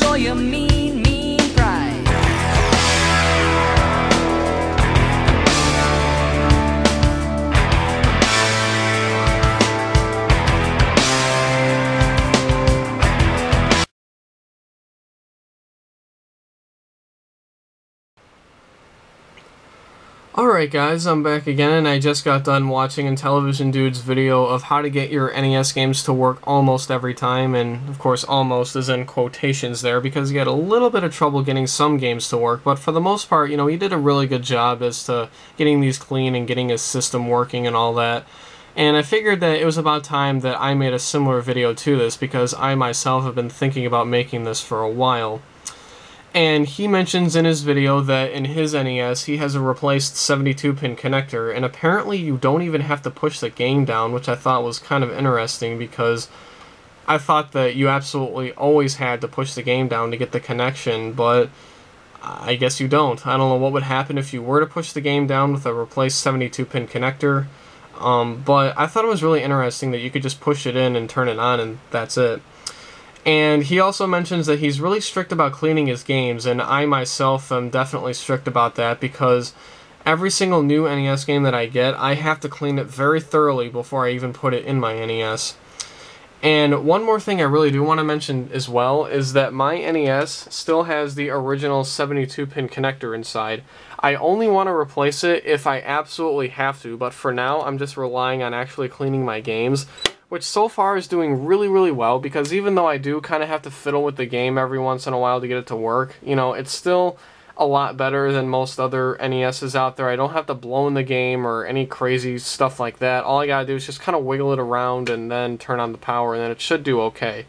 show your Alright guys, I'm back again and I just got done watching Intellivision Dude's video of how to get your NES games to work almost every time and of course almost is in quotations there because he had a little bit of trouble getting some games to work but for the most part, you know, he did a really good job as to getting these clean and getting his system working and all that. And I figured that it was about time that I made a similar video to this because I myself have been thinking about making this for a while. And he mentions in his video that in his NES he has a replaced 72-pin connector, and apparently you don't even have to push the game down, which I thought was kind of interesting because I thought that you absolutely always had to push the game down to get the connection, but I guess you don't. I don't know what would happen if you were to push the game down with a replaced 72-pin connector, um, but I thought it was really interesting that you could just push it in and turn it on and that's it. And he also mentions that he's really strict about cleaning his games, and I myself am definitely strict about that because every single new NES game that I get, I have to clean it very thoroughly before I even put it in my NES. And one more thing I really do want to mention as well is that my NES still has the original 72-pin connector inside. I only want to replace it if I absolutely have to, but for now I'm just relying on actually cleaning my games which so far is doing really, really well because even though I do kind of have to fiddle with the game every once in a while to get it to work, you know, it's still a lot better than most other NESs out there. I don't have to blow in the game or any crazy stuff like that. All I gotta do is just kind of wiggle it around and then turn on the power and then it should do okay.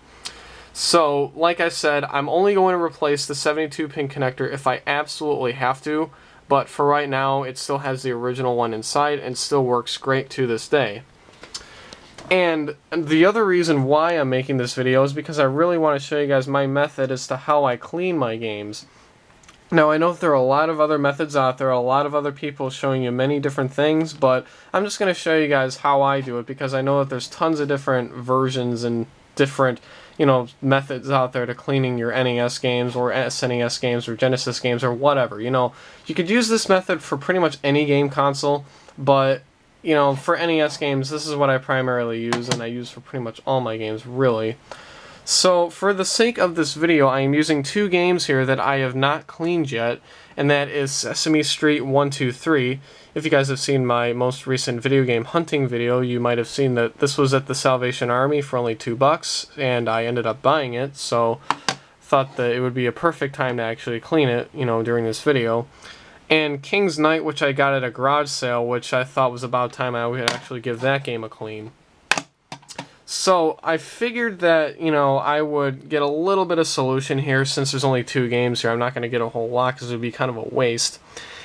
So, like I said, I'm only going to replace the 72-pin connector if I absolutely have to, but for right now, it still has the original one inside and still works great to this day. And the other reason why I'm making this video is because I really want to show you guys my method as to how I clean my games. Now, I know there are a lot of other methods out there, a lot of other people showing you many different things, but I'm just going to show you guys how I do it because I know that there's tons of different versions and different, you know, methods out there to cleaning your NES games or SNES games or Genesis games or whatever. You know, you could use this method for pretty much any game console, but you know, for NES games, this is what I primarily use, and I use for pretty much all my games, really. So, for the sake of this video, I am using two games here that I have not cleaned yet, and that is Sesame Street 123. If you guys have seen my most recent video game hunting video, you might have seen that this was at the Salvation Army for only two bucks, and I ended up buying it, so thought that it would be a perfect time to actually clean it, you know, during this video and King's Knight, which I got at a garage sale, which I thought was about time I would actually give that game a clean. So I figured that, you know, I would get a little bit of solution here since there's only two games here. I'm not going to get a whole lot because it would be kind of a waste.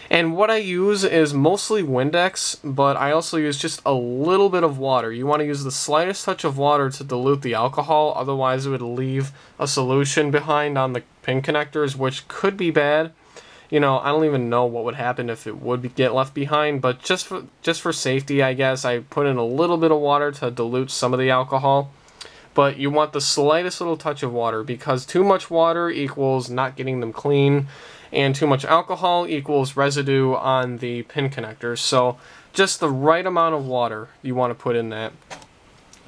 And what I use is mostly Windex, but I also use just a little bit of water. You want to use the slightest touch of water to dilute the alcohol, otherwise it would leave a solution behind on the pin connectors, which could be bad you know, I don't even know what would happen if it would get left behind, but just for just for safety, I guess I put in a little bit of water to dilute some of the alcohol. But you want the slightest little touch of water because too much water equals not getting them clean and too much alcohol equals residue on the pin connectors. So just the right amount of water you want to put in that.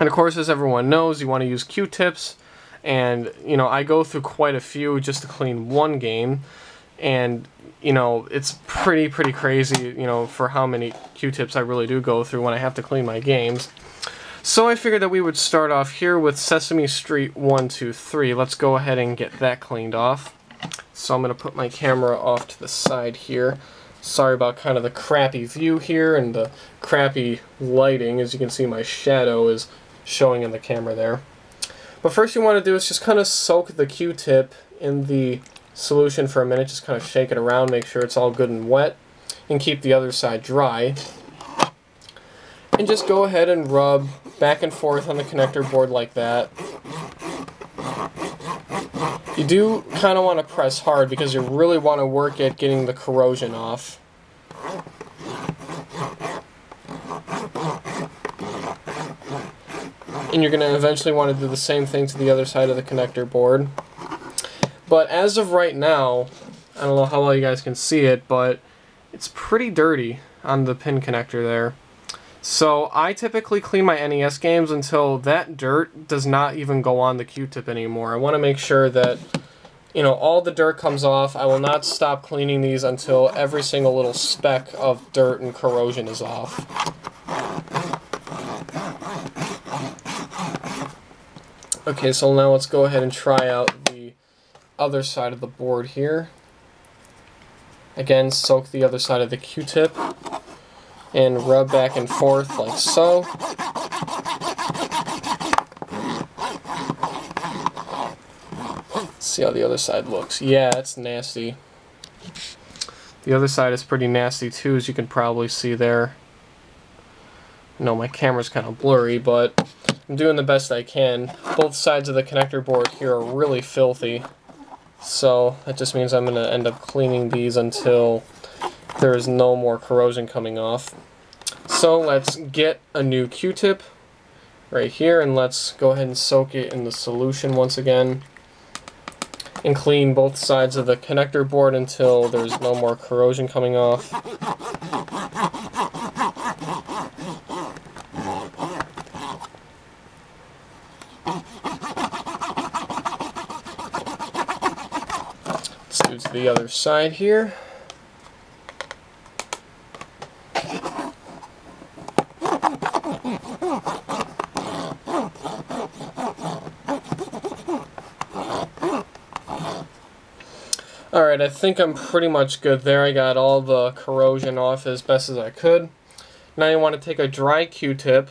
And of course, as everyone knows, you want to use Q-tips. And, you know, I go through quite a few just to clean one game and you know it's pretty pretty crazy you know for how many q-tips I really do go through when I have to clean my games. So I figured that we would start off here with Sesame Street 123 let's go ahead and get that cleaned off. So I'm gonna put my camera off to the side here. Sorry about kind of the crappy view here and the crappy lighting. As you can see my shadow is showing in the camera there. But first you want to do is just kind of soak the q-tip in the solution for a minute, just kind of shake it around, make sure it's all good and wet, and keep the other side dry. And just go ahead and rub back and forth on the connector board like that. You do kind of want to press hard because you really want to work at getting the corrosion off. And you're going to eventually want to do the same thing to the other side of the connector board. But as of right now, I don't know how well you guys can see it, but it's pretty dirty on the pin connector there. So I typically clean my NES games until that dirt does not even go on the Q-tip anymore. I want to make sure that you know all the dirt comes off. I will not stop cleaning these until every single little speck of dirt and corrosion is off. Okay, so now let's go ahead and try out other side of the board here. Again, soak the other side of the Q-tip and rub back and forth like so. See how the other side looks. Yeah, it's nasty. The other side is pretty nasty too, as you can probably see there. No, my camera's kind of blurry, but I'm doing the best I can. Both sides of the connector board here are really filthy. So that just means I'm going to end up cleaning these until there is no more corrosion coming off. So let's get a new Q-tip right here and let's go ahead and soak it in the solution once again and clean both sides of the connector board until there's no more corrosion coming off. The other side here. Alright, I think I'm pretty much good there. I got all the corrosion off as best as I could. Now you want to take a dry Q-tip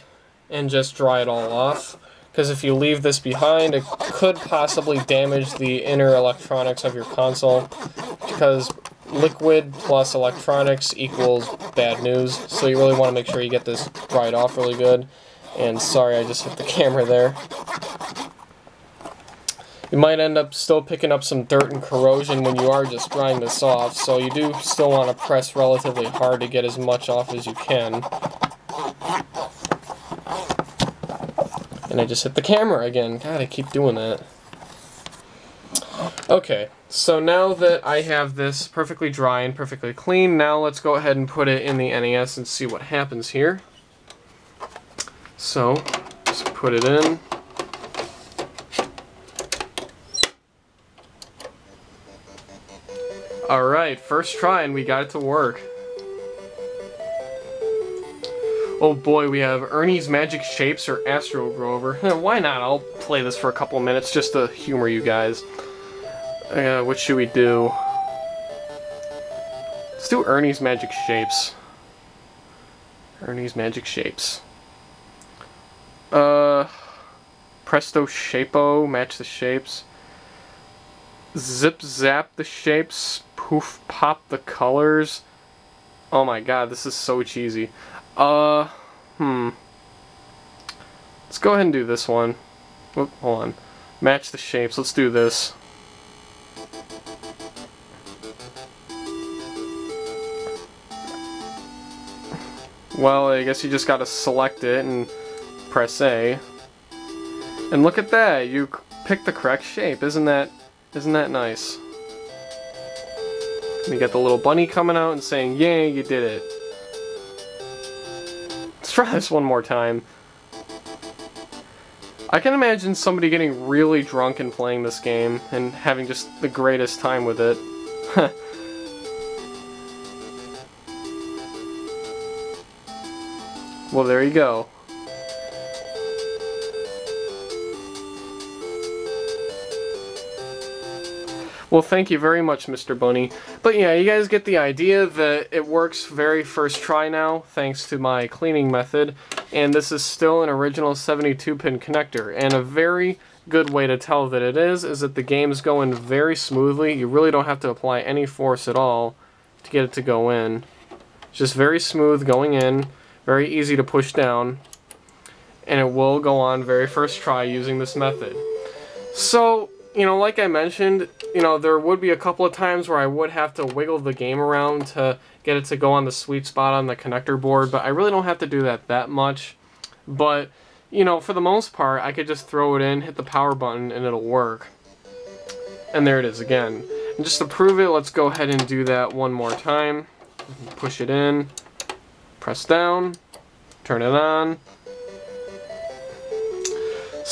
and just dry it all off. Because if you leave this behind, it could possibly damage the inner electronics of your console. Because liquid plus electronics equals bad news. So you really want to make sure you get this dried off really good. And sorry, I just hit the camera there. You might end up still picking up some dirt and corrosion when you are just drying this off, so you do still want to press relatively hard to get as much off as you can. And I just hit the camera again. God, I keep doing that. Okay, so now that I have this perfectly dry and perfectly clean, now let's go ahead and put it in the NES and see what happens here. So, just put it in. Alright, first try and we got it to work. Oh boy, we have Ernie's Magic Shapes or Astro Grover. Why not? I'll play this for a couple minutes just to humor you guys. Uh, what should we do? Let's do Ernie's Magic Shapes. Ernie's Magic Shapes. Uh, Presto Shapo, match the shapes. Zip Zap the shapes, poof pop the colors. Oh my god, this is so cheesy. Uh, hmm. Let's go ahead and do this one. Whoop, hold on. Match the shapes. Let's do this. Well, I guess you just gotta select it and press A. And look at that, you picked the correct shape. Isn't that, isn't that nice? We got the little bunny coming out and saying, yay, you did it. Let's try this one more time. I can imagine somebody getting really drunk and playing this game and having just the greatest time with it. well, there you go. Well, thank you very much, Mr. Bunny. But yeah, you guys get the idea that it works very first try now, thanks to my cleaning method. And this is still an original 72-pin connector. And a very good way to tell that it is, is that the game's going very smoothly. You really don't have to apply any force at all to get it to go in. It's just very smooth going in, very easy to push down. And it will go on very first try using this method. So, you know, like I mentioned, you know, there would be a couple of times where I would have to wiggle the game around to get it to go on the sweet spot on the connector board, but I really don't have to do that that much. But, you know, for the most part, I could just throw it in, hit the power button, and it'll work. And there it is again. And just to prove it, let's go ahead and do that one more time. Push it in, press down, turn it on.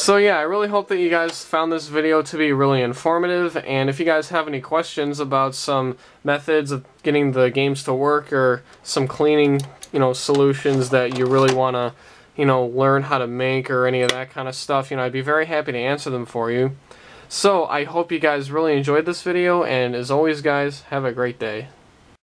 So yeah, I really hope that you guys found this video to be really informative, and if you guys have any questions about some methods of getting the games to work or some cleaning, you know, solutions that you really want to, you know, learn how to make or any of that kind of stuff, you know, I'd be very happy to answer them for you. So, I hope you guys really enjoyed this video, and as always guys, have a great day.